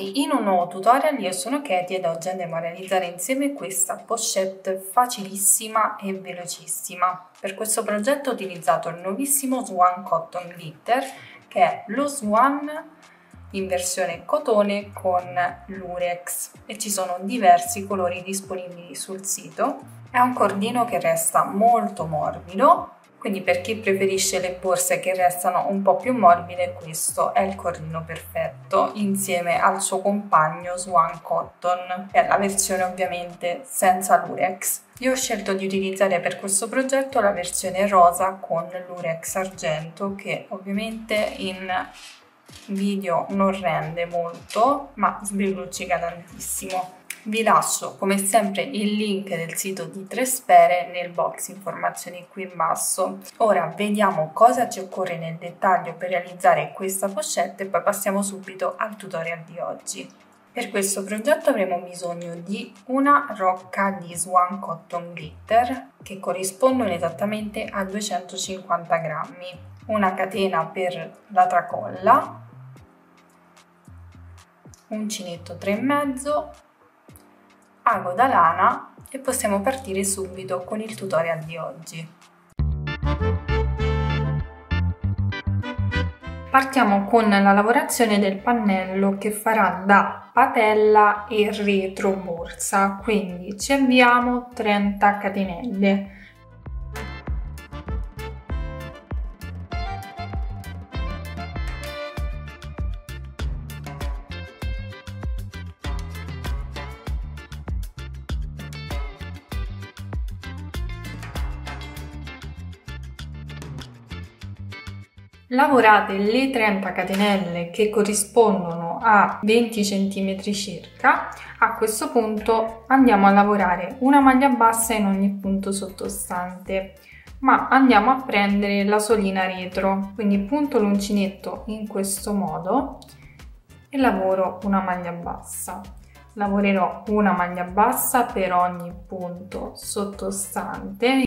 bentornati in un nuovo tutorial, io sono Katie ed oggi andremo a realizzare insieme questa pochette facilissima e velocissima. Per questo progetto ho utilizzato il nuovissimo Swan Cotton Glitter che è lo Swan in versione cotone con lurex e ci sono diversi colori disponibili sul sito. È un cordino che resta molto morbido quindi per chi preferisce le borse che restano un po' più morbide, questo è il cordino perfetto insieme al suo compagno Swan Cotton, è la versione ovviamente senza lurex. Io ho scelto di utilizzare per questo progetto la versione rosa con lurex argento che ovviamente in video non rende molto ma sbrilluccica tantissimo. Vi lascio come sempre il link del sito di Trespere nel box informazioni qui in basso. Ora vediamo cosa ci occorre nel dettaglio per realizzare questa pochette e poi passiamo subito al tutorial di oggi. Per questo progetto avremo bisogno di una rocca di Swan Cotton Glitter che corrispondono esattamente a 250 grammi, una catena per la tracolla, un uncinetto 3,5 ago da lana e possiamo partire subito con il tutorial di oggi. Partiamo con la lavorazione del pannello che farà da patella e retro borsa, quindi ci avviamo 30 catenelle. Lavorate le 30 catenelle che corrispondono a 20 cm circa. A questo punto andiamo a lavorare una maglia bassa in ogni punto sottostante ma andiamo a prendere la solina retro. Quindi punto l'uncinetto in questo modo e lavoro una maglia bassa. Lavorerò una maglia bassa per ogni punto sottostante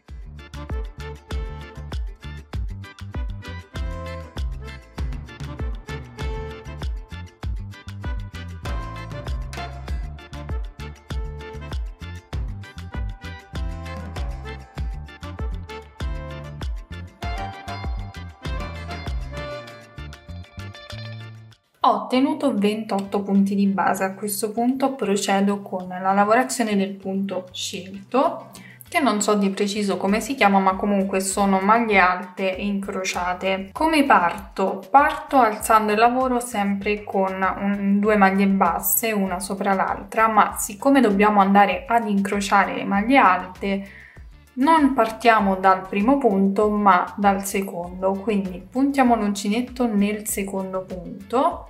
Ho ottenuto 28 punti di base, a questo punto procedo con la lavorazione del punto scelto, che non so di preciso come si chiama, ma comunque sono maglie alte incrociate. Come parto? Parto alzando il lavoro sempre con un, due maglie basse, una sopra l'altra, ma siccome dobbiamo andare ad incrociare le maglie alte, non partiamo dal primo punto ma dal secondo quindi puntiamo l'uncinetto nel secondo punto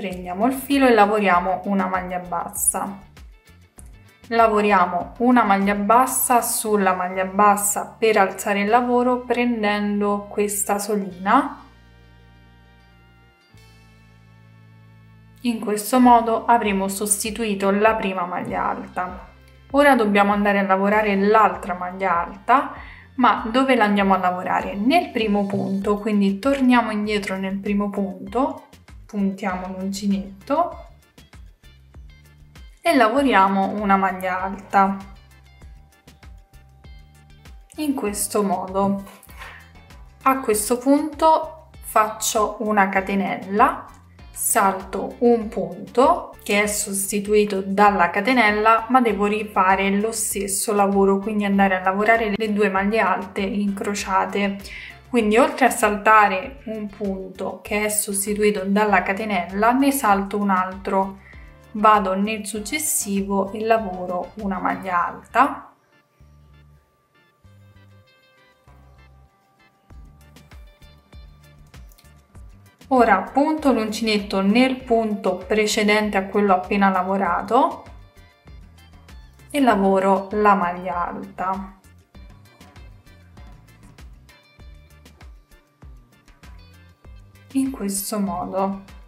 prendiamo il filo e lavoriamo una maglia bassa. Lavoriamo una maglia bassa sulla maglia bassa per alzare il lavoro prendendo questa solina. In questo modo avremo sostituito la prima maglia alta. Ora dobbiamo andare a lavorare l'altra maglia alta ma dove la andiamo a lavorare? Nel primo punto quindi torniamo indietro nel primo punto puntiamo l'uncinetto e lavoriamo una maglia alta. In questo modo. A questo punto faccio una catenella salto un punto che è sostituito dalla catenella ma devo rifare lo stesso lavoro quindi andare a lavorare le due maglie alte incrociate quindi oltre a saltare un punto che è sostituito dalla catenella, ne salto un altro, vado nel successivo e lavoro una maglia alta. Ora punto l'uncinetto nel punto precedente a quello appena lavorato e lavoro la maglia alta. In questo modo.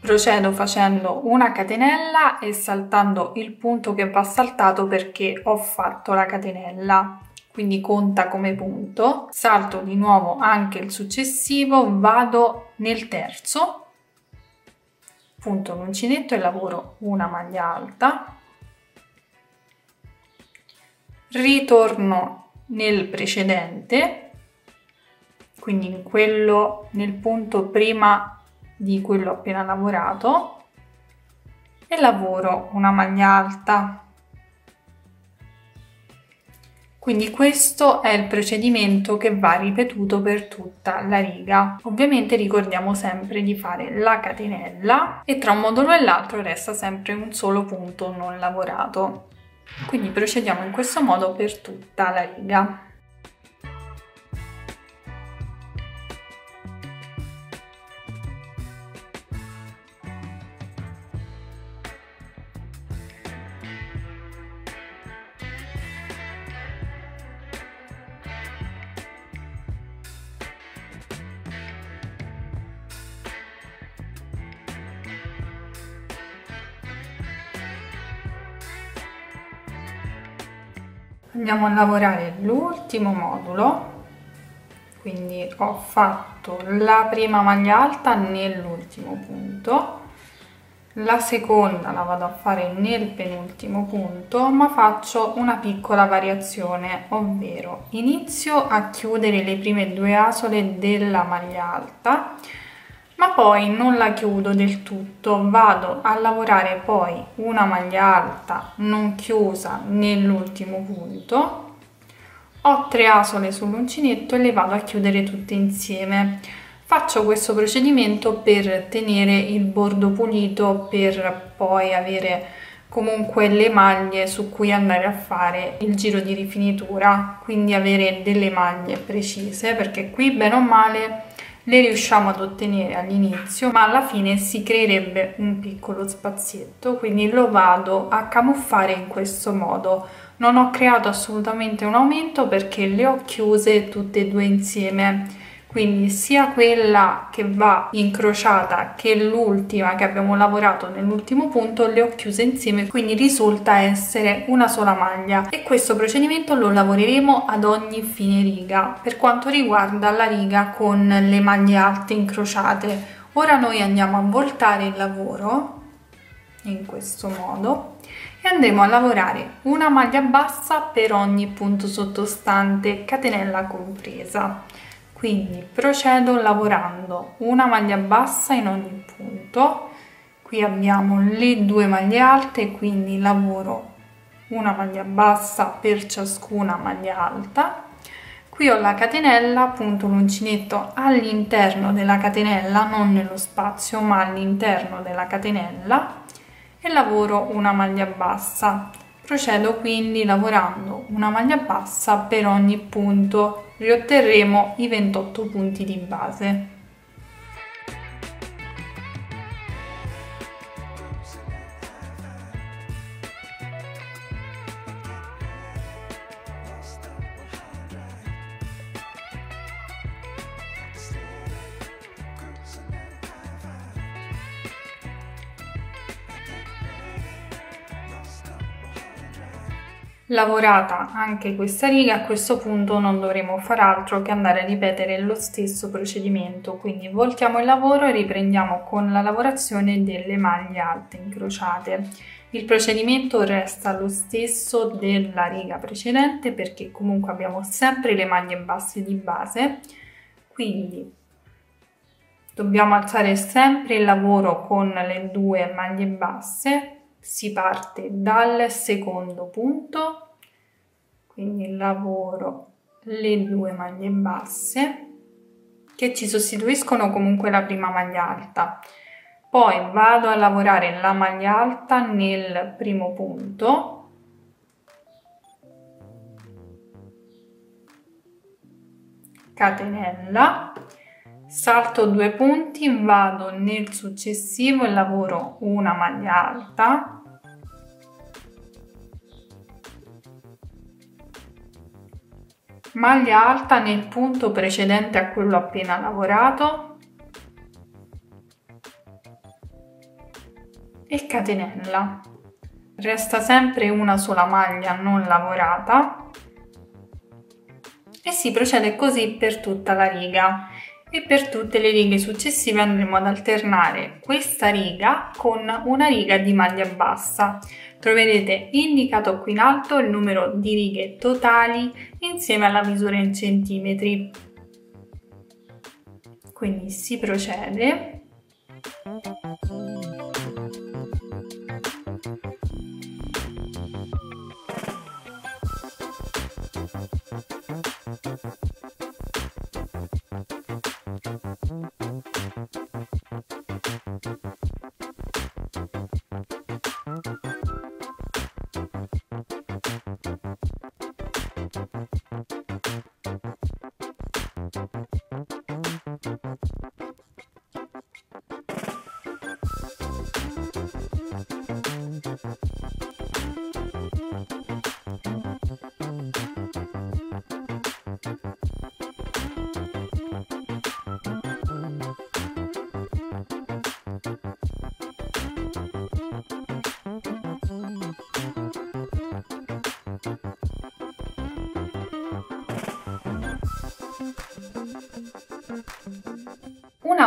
Procedo facendo una catenella e saltando il punto che va saltato perché ho fatto la catenella. quindi conta come punto, salto di nuovo anche il successivo, vado nel terzo, punto l'uncinetto e lavoro una maglia alta, ritorno nel precedente, quindi in quello nel punto prima di quello appena lavorato e lavoro una maglia alta Quindi questo è il procedimento che va ripetuto per tutta la riga. Ovviamente ricordiamo sempre di fare la catenella e tra un modulo e l'altro resta sempre un solo punto non lavorato. Quindi procediamo in questo modo per tutta la riga. Andiamo a lavorare l'ultimo modulo. Quindi ho fatto la prima maglia alta nell'ultimo punto. La seconda la vado a fare nel penultimo punto ma faccio una piccola variazione ovvero inizio a chiudere le prime due asole della maglia alta ma poi non la chiudo del tutto, vado a lavorare poi una maglia alta non chiusa nell'ultimo punto, ho tre asole sull'uncinetto e le vado a chiudere tutte insieme. Faccio questo procedimento per tenere il bordo pulito per poi avere comunque le maglie su cui andare a fare il giro di rifinitura, quindi avere delle maglie precise perché qui bene o male le riusciamo ad ottenere all'inizio ma alla fine si creerebbe un piccolo spazietto quindi lo vado a camuffare in questo modo. Non ho creato assolutamente un aumento perché le ho chiuse tutte e due insieme quindi sia quella che va incrociata che l'ultima che abbiamo lavorato nell'ultimo punto le ho chiuse insieme quindi risulta essere una sola maglia. E questo procedimento lo lavoreremo ad ogni fine riga. Per quanto riguarda la riga con le maglie alte incrociate ora noi andiamo a voltare il lavoro in questo modo e andremo a lavorare una maglia bassa per ogni punto sottostante catenella compresa quindi procedo lavorando una maglia bassa in ogni punto. Qui abbiamo le due maglie alte quindi lavoro una maglia bassa per ciascuna maglia alta. Qui ho la catenella punto l'uncinetto all'interno della catenella non nello spazio ma all'interno della catenella e lavoro una maglia bassa. Procedo quindi lavorando una maglia bassa per ogni punto riotterremo i 28 punti di base. Lavorata anche questa riga, a questo punto non dovremo far altro che andare a ripetere lo stesso procedimento, quindi voltiamo il lavoro e riprendiamo con la lavorazione delle maglie alte incrociate. Il procedimento resta lo stesso della riga precedente perché comunque abbiamo sempre le maglie basse di base, quindi dobbiamo alzare sempre il lavoro con le due maglie basse. Si parte dal secondo punto quindi lavoro le due maglie basse che ci sostituiscono comunque la prima maglia alta. Poi vado a lavorare la maglia alta nel primo punto. Catenella. Salto due punti vado nel successivo e lavoro una maglia alta maglia alta nel punto precedente a quello appena lavorato. E catenella. Resta sempre una sola maglia non lavorata. E si procede così per tutta la riga. E per tutte le righe successive andremo ad alternare questa riga con una riga di maglia bassa. Troverete indicato qui in alto il numero di righe totali insieme alla misura in centimetri. Quindi si procede.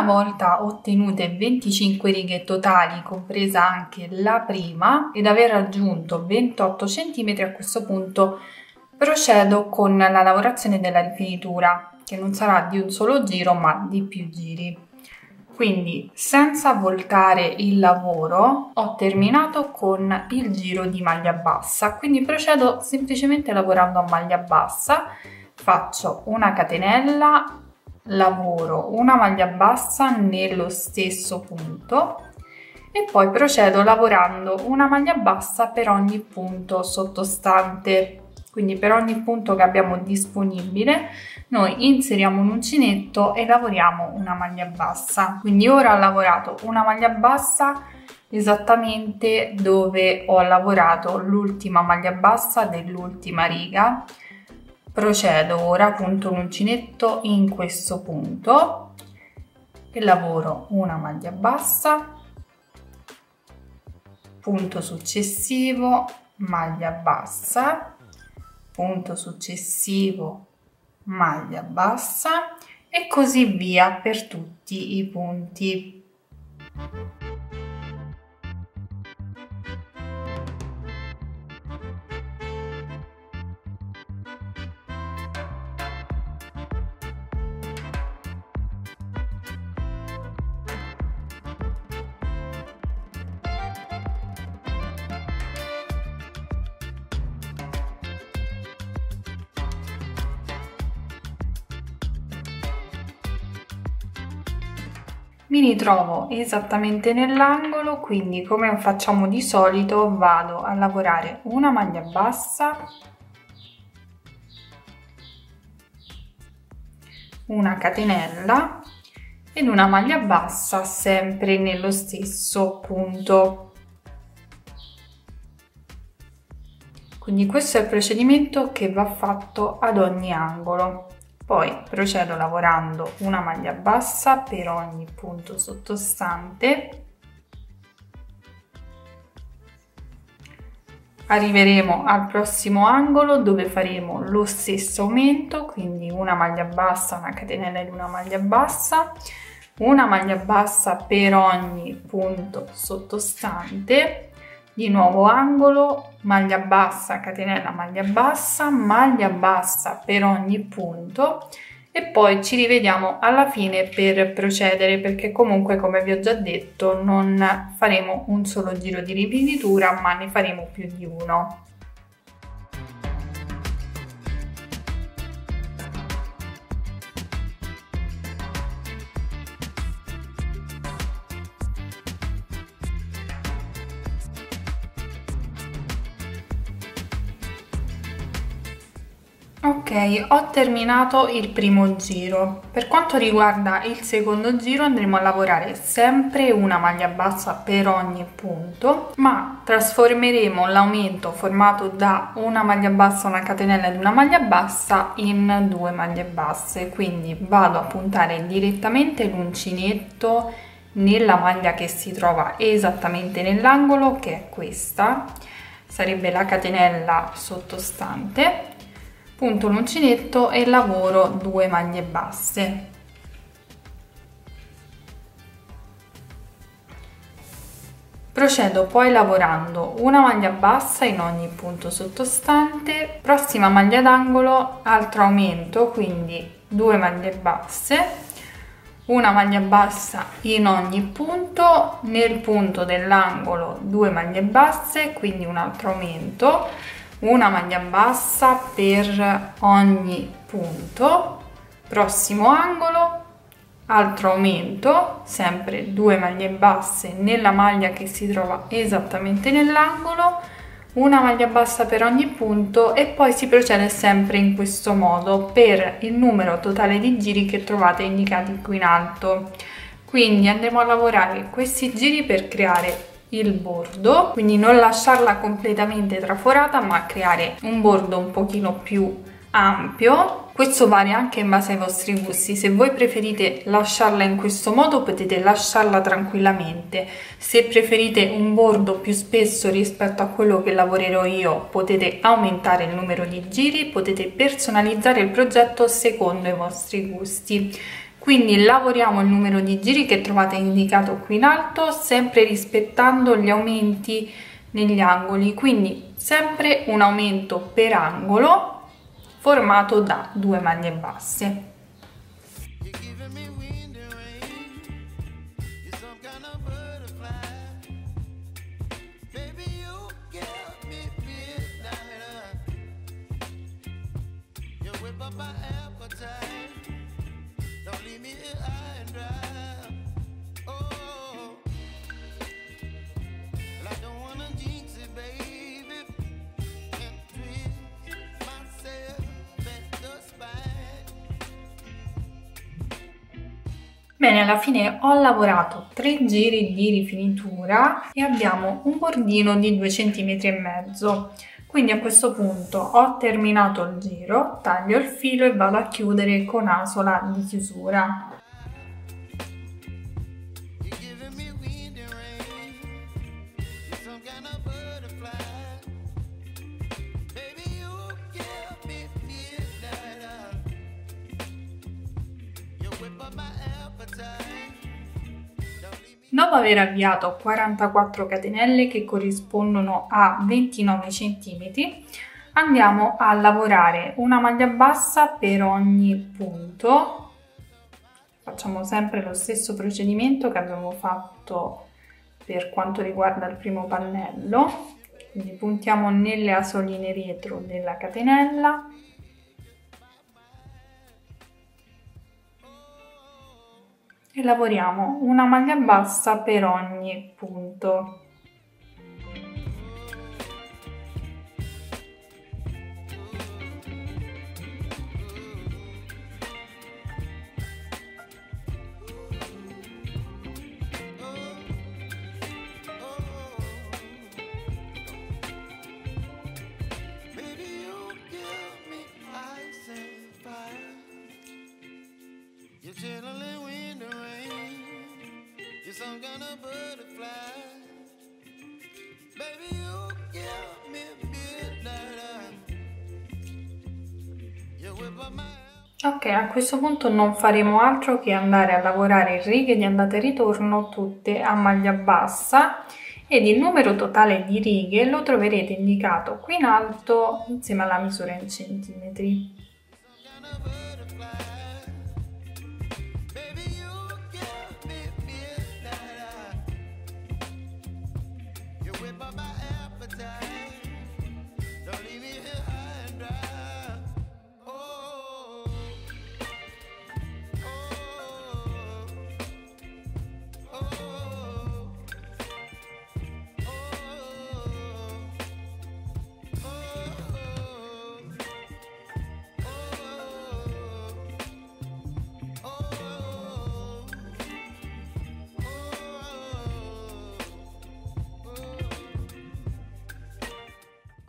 Volta ottenute 25 righe totali, compresa anche la prima, ed aver raggiunto 28 cm a questo punto procedo con la lavorazione della rifinitura, che non sarà di un solo giro ma di più giri. Quindi senza voltare il lavoro ho terminato con il giro di maglia bassa, quindi procedo semplicemente lavorando a maglia bassa, faccio una catenella, lavoro una maglia bassa nello stesso punto e poi procedo lavorando una maglia bassa per ogni punto sottostante. Quindi per ogni punto che abbiamo disponibile noi inseriamo un uncinetto e lavoriamo una maglia bassa. Quindi ora ho lavorato una maglia bassa esattamente dove ho lavorato l'ultima maglia bassa dell'ultima riga procedo ora punto l'uncinetto in questo punto e lavoro una maglia bassa punto successivo maglia bassa punto successivo maglia bassa e così via per tutti i punti mi ritrovo esattamente nell'angolo quindi come facciamo di solito vado a lavorare una maglia bassa una catenella ed una maglia bassa sempre nello stesso punto. Quindi questo è il procedimento che va fatto ad ogni angolo poi procedo lavorando una maglia bassa per ogni punto sottostante. Arriveremo al prossimo angolo dove faremo lo stesso aumento, quindi una maglia bassa, una catenella ed una maglia bassa, una maglia bassa per ogni punto sottostante di nuovo angolo maglia bassa catenella maglia bassa maglia bassa per ogni punto. E poi ci rivediamo alla fine per procedere perché comunque come vi ho già detto non faremo un solo giro di ripetitura ma ne faremo più di uno Ok, ho terminato il primo giro. Per quanto riguarda il secondo giro andremo a lavorare sempre una maglia bassa per ogni punto, ma trasformeremo l'aumento formato da una maglia bassa, una catenella ed una maglia bassa in due maglie basse. Quindi vado a puntare direttamente l'uncinetto nella maglia che si trova esattamente nell'angolo, che è questa, sarebbe la catenella sottostante punto l'uncinetto e lavoro 2 maglie basse. Procedo poi lavorando una maglia bassa in ogni punto sottostante, prossima maglia d'angolo, altro aumento, quindi due maglie basse, una maglia bassa in ogni punto, nel punto dell'angolo due maglie basse, quindi un altro aumento, una maglia bassa per ogni punto, prossimo angolo, altro aumento, sempre due maglie basse nella maglia che si trova esattamente nell'angolo, una maglia bassa per ogni punto e poi si procede sempre in questo modo per il numero totale di giri che trovate indicati qui in alto. Quindi andremo a lavorare questi giri per creare il bordo, quindi non lasciarla completamente traforata ma creare un bordo un pochino più ampio. Questo varia anche in base ai vostri gusti, se voi preferite lasciarla in questo modo potete lasciarla tranquillamente, se preferite un bordo più spesso rispetto a quello che lavorerò io potete aumentare il numero di giri, potete personalizzare il progetto secondo i vostri gusti. Quindi lavoriamo il numero di giri che trovate indicato qui in alto, sempre rispettando gli aumenti negli angoli, quindi sempre un aumento per angolo formato da due maglie basse. Bene, alla fine ho lavorato tre giri di rifinitura e abbiamo un bordino di 2 cm e mezzo. Quindi a questo punto ho terminato il giro, taglio il filo e vado a chiudere con asola di chiusura. Dopo aver avviato 44 catenelle che corrispondono a 29 cm, andiamo a lavorare una maglia bassa per ogni punto. Facciamo sempre lo stesso procedimento che abbiamo fatto per quanto riguarda il primo pannello. Quindi puntiamo nelle asoline retro della catenella e lavoriamo una maglia bassa per ogni punto. Questo punto non faremo altro che andare a lavorare righe di andata e ritorno tutte a maglia bassa ed il numero totale di righe lo troverete indicato qui in alto insieme alla misura in centimetri.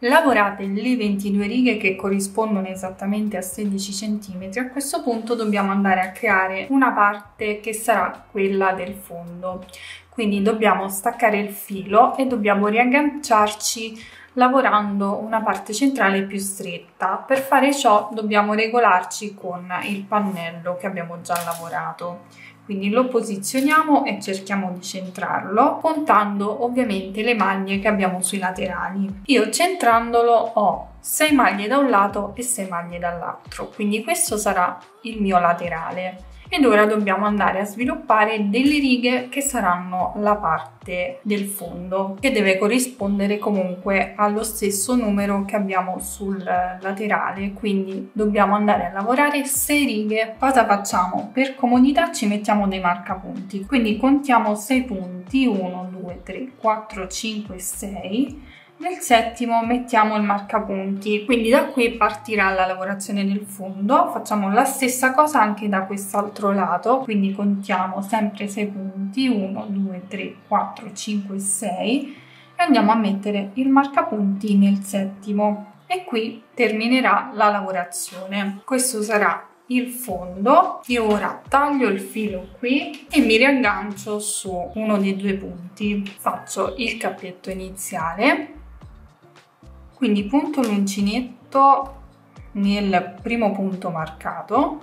Lavorate le 22 righe che corrispondono esattamente a 16 cm. A questo punto dobbiamo andare a creare una parte che sarà quella del fondo. Quindi dobbiamo staccare il filo e dobbiamo riagganciarci lavorando una parte centrale più stretta. Per fare ciò dobbiamo regolarci con il pannello che abbiamo già lavorato. Quindi lo posizioniamo e cerchiamo di centrarlo, contando ovviamente le maglie che abbiamo sui laterali. Io centrandolo ho 6 maglie da un lato e 6 maglie dall'altro, quindi questo sarà il mio laterale ed ora dobbiamo andare a sviluppare delle righe che saranno la parte del fondo che deve corrispondere comunque allo stesso numero che abbiamo sul laterale. Quindi dobbiamo andare a lavorare 6 righe. Cosa facciamo? Per comodità ci mettiamo dei marcapunti. Quindi contiamo 6 punti. 1 2 3 4 5 6 nel settimo mettiamo il marcapunti, quindi da qui partirà la lavorazione del fondo. Facciamo la stessa cosa anche da quest'altro lato, quindi contiamo sempre 6 punti, 1, 2, 3, 4, 5, 6 e andiamo a mettere il marcapunti nel settimo e qui terminerà la lavorazione. Questo sarà il fondo io ora taglio il filo qui e mi riaggancio su uno dei due punti faccio il cappetto iniziale quindi punto l'uncinetto nel primo punto marcato.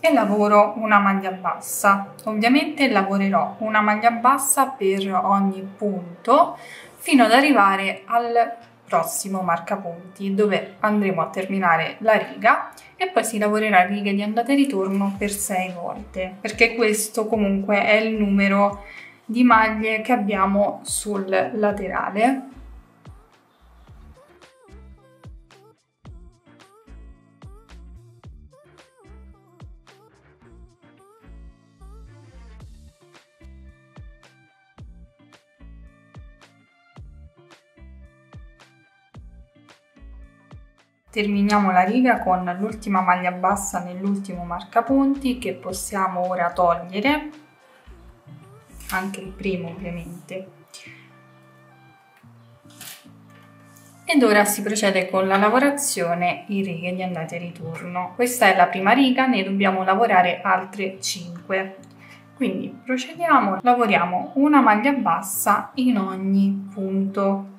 E lavoro una maglia bassa. Ovviamente lavorerò una maglia bassa per ogni punto fino ad arrivare al prossimo marcapunti dove andremo a terminare la riga e poi si lavorerà righe di andata e ritorno per 6 volte perché questo comunque è il numero di maglie che abbiamo sul laterale. Terminiamo la riga con l'ultima maglia bassa nell'ultimo marcapunti che possiamo ora togliere anche il primo ovviamente. Ed ora si procede con la lavorazione in righe di andata e ritorno. Questa è la prima riga, ne dobbiamo lavorare altre 5. Quindi procediamo, lavoriamo una maglia bassa in ogni punto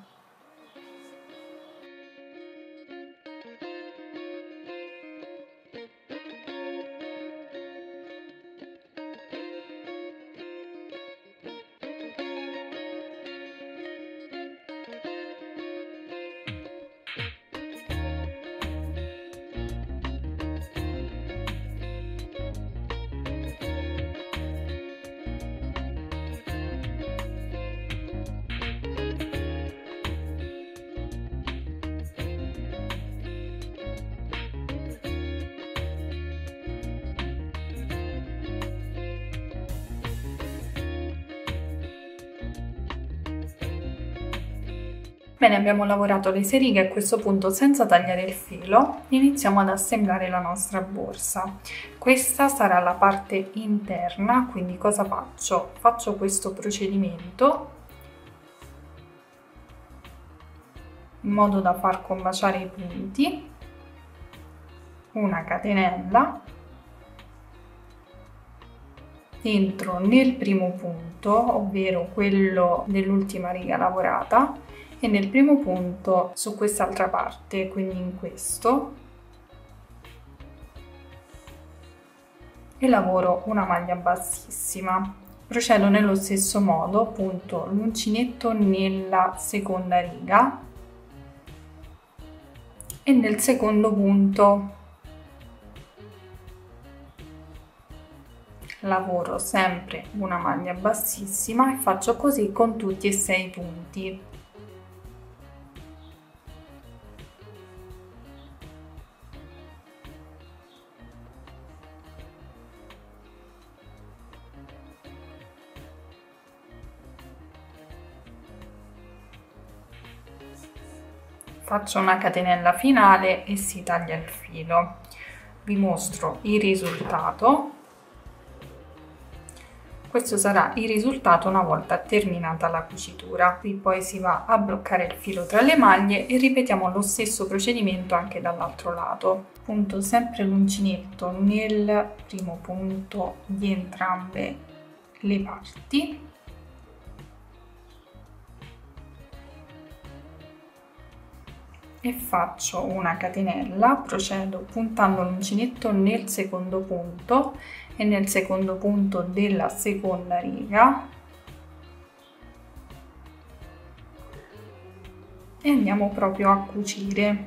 Bene, abbiamo lavorato le sei righe a questo punto senza tagliare il filo, iniziamo ad assemblare la nostra borsa. Questa sarà la parte interna, quindi cosa faccio? Faccio questo procedimento in modo da far combaciare i punti, una catenella, entro nel primo punto, ovvero quello dell'ultima riga lavorata, e nel primo punto su quest'altra parte, quindi in questo, e lavoro una maglia bassissima. Procedo nello stesso modo, punto l'uncinetto nella seconda riga e nel secondo punto lavoro sempre una maglia bassissima e faccio così con tutti e sei i punti. Faccio una catenella finale e si taglia il filo. Vi mostro il risultato. Questo sarà il risultato una volta terminata la cucitura. Qui poi si va a bloccare il filo tra le maglie e ripetiamo lo stesso procedimento anche dall'altro lato. Punto sempre l'uncinetto nel primo punto di entrambe le parti e faccio una catenella procedo puntando l'uncinetto nel secondo punto e nel secondo punto della seconda riga. E andiamo proprio a cucire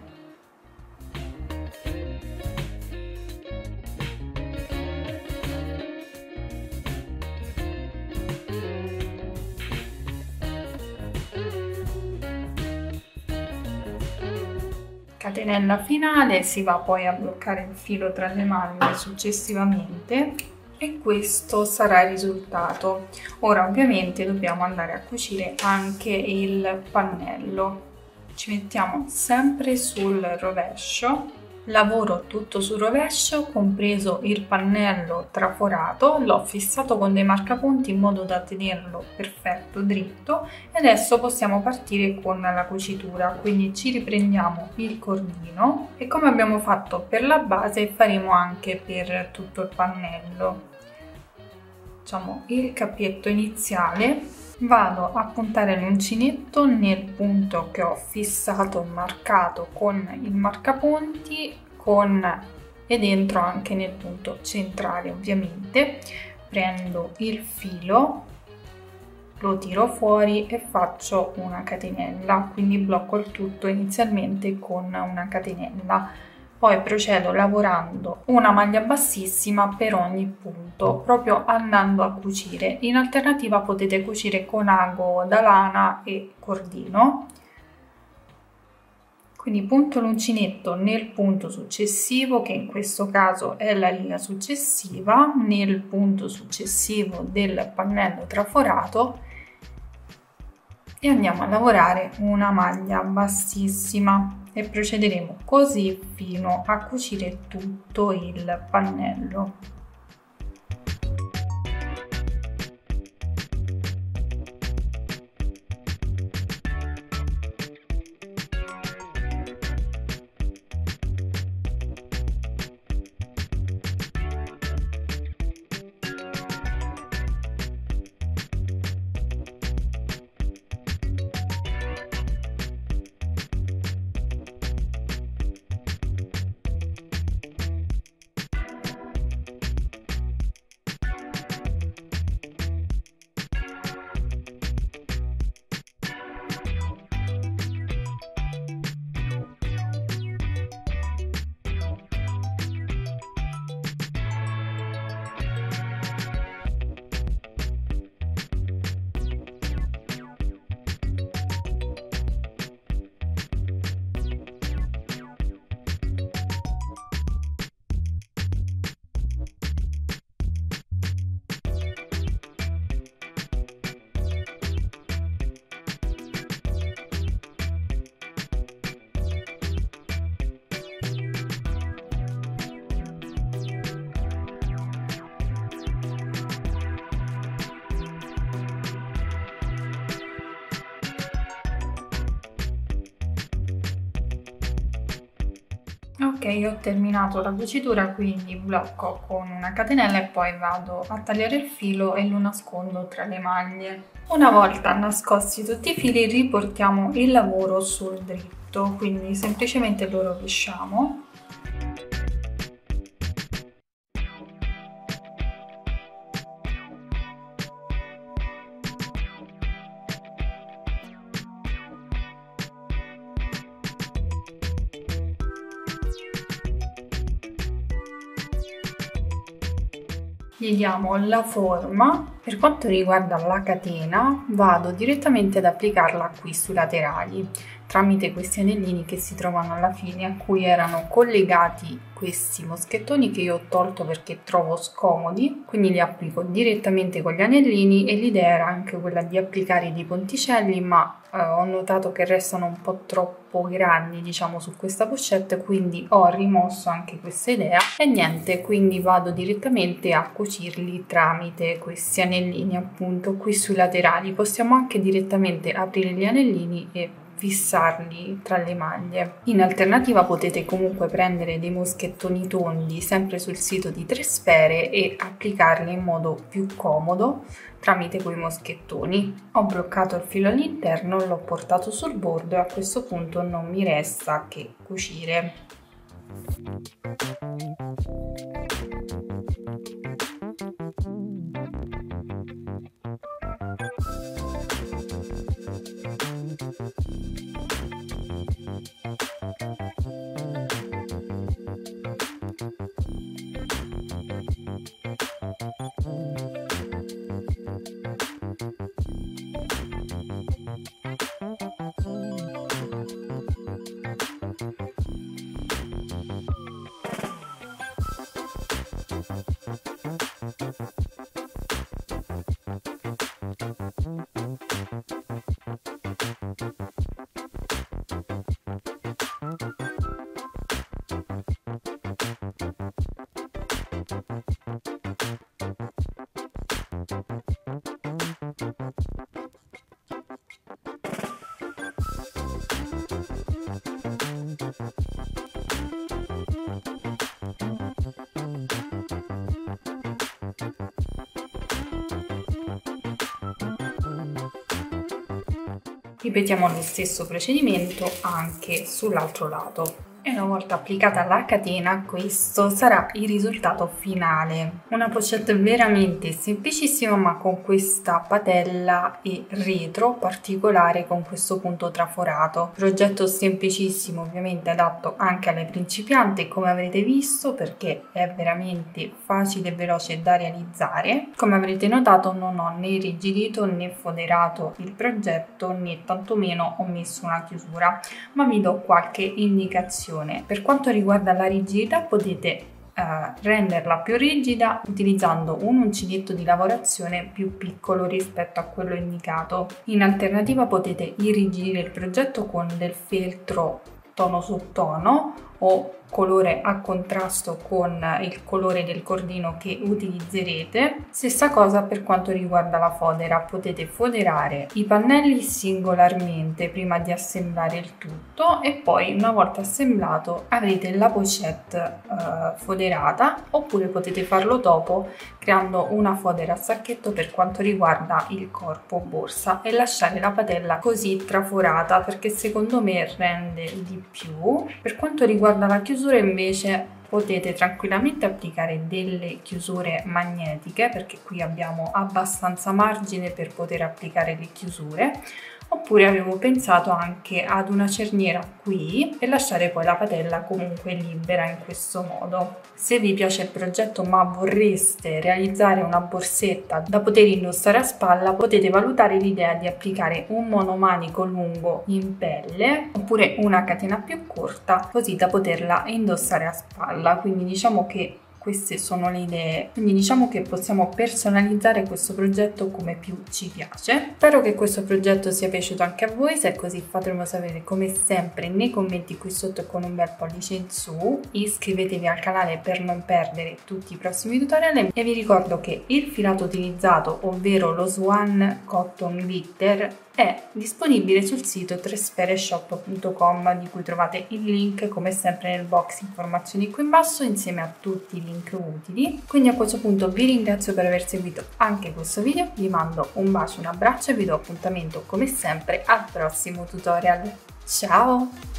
catenella finale si va poi a bloccare il filo tra le maglie successivamente e questo sarà il risultato. Ora ovviamente dobbiamo andare a cucire anche il pannello. Ci mettiamo sempre sul rovescio lavoro tutto sul rovescio compreso il pannello traforato. L'ho fissato con dei marcapunti in modo da tenerlo perfetto dritto. E adesso possiamo partire con la cucitura. Quindi ci riprendiamo il cordino e come abbiamo fatto per la base faremo anche per tutto il pannello. Facciamo il cappietto iniziale vado a puntare l'uncinetto nel punto che ho fissato marcato con il marcapunti con e dentro anche nel punto centrale ovviamente. Prendo il filo lo tiro fuori e faccio una catenella. Quindi blocco il tutto inizialmente con una catenella poi procedo lavorando una maglia bassissima per ogni punto proprio andando a cucire. In alternativa potete cucire con ago da lana e cordino. Quindi punto l'uncinetto nel punto successivo che in questo caso è la riga successiva nel punto successivo del pannello traforato e andiamo a lavorare una maglia bassissima e procederemo così fino a cucire tutto il pannello ok ho terminato la cucitura quindi blocco con una catenella e poi vado a tagliare il filo e lo nascondo tra le maglie. Una volta nascosti tutti i fili riportiamo il lavoro sul dritto quindi semplicemente lo rovesciamo gli diamo la forma. Per quanto riguarda la catena vado direttamente ad applicarla qui sui laterali tramite questi anellini che si trovano alla fine a cui erano collegati questi moschettoni che io ho tolto perché trovo scomodi quindi li applico direttamente con gli anellini e l'idea era anche quella di applicare dei ponticelli ma eh, ho notato che restano un po' troppo grandi diciamo su questa pochette quindi ho rimosso anche questa idea e niente quindi vado direttamente a cucirli tramite questi anellini appunto qui sui laterali. Possiamo anche direttamente aprire gli anellini e fissarli tra le maglie. In alternativa potete comunque prendere dei moschettoni tondi sempre sul sito di Tre Sfere e applicarli in modo più comodo tramite quei moschettoni. Ho bloccato il filo all'interno, l'ho portato sul bordo e a questo punto non mi resta che cucire. Thank you. Ripetiamo lo stesso procedimento anche sull'altro lato e una volta applicata la catena questo sarà il risultato finale. Una pochette veramente semplicissima ma con questa patella e retro particolare con questo punto traforato. Progetto semplicissimo ovviamente adatto anche alle principianti come avrete visto perché è veramente facile e veloce da realizzare. Come avrete notato non ho né rigidito né foderato il progetto né tantomeno ho messo una chiusura ma vi do qualche indicazione lavorazione. Per quanto riguarda la rigidità potete eh, renderla più rigida utilizzando un uncinetto di lavorazione più piccolo rispetto a quello indicato. In alternativa potete irrigidire il progetto con del feltro tono su tono o colore a contrasto con il colore del cordino che utilizzerete. Stessa cosa per quanto riguarda la fodera, potete foderare i pannelli singolarmente prima di assemblare il tutto e poi una volta assemblato avrete la pochette eh, foderata oppure potete farlo dopo creando una fodera a sacchetto per quanto riguarda il corpo borsa e lasciare la patella così traforata perché secondo me rende di più. Per quanto riguarda la chiusura chiusure invece potete tranquillamente applicare delle chiusure magnetiche perché qui abbiamo abbastanza margine per poter applicare le chiusure oppure avevo pensato anche ad una cerniera qui e lasciare poi la patella comunque libera in questo modo. Se vi piace il progetto ma vorreste realizzare una borsetta da poter indossare a spalla potete valutare l'idea di applicare un monomanico lungo in pelle oppure una catena più corta così da poterla indossare a spalla quindi diciamo che queste sono le idee. Quindi diciamo che possiamo personalizzare questo progetto come più ci piace. Spero che questo progetto sia piaciuto anche a voi. Se è così fatemelo sapere come sempre nei commenti qui sotto con un bel pollice in su. Iscrivetevi al canale per non perdere tutti i prossimi tutorial. E vi ricordo che il filato utilizzato ovvero lo Swan Cotton Glitter è disponibile sul sito tresfereshop.com di cui trovate il link come sempre nel box informazioni qui in basso insieme a tutti i link utili. Quindi a questo punto vi ringrazio per aver seguito anche questo video, vi mando un bacio, un abbraccio e vi do appuntamento come sempre al prossimo tutorial. Ciao!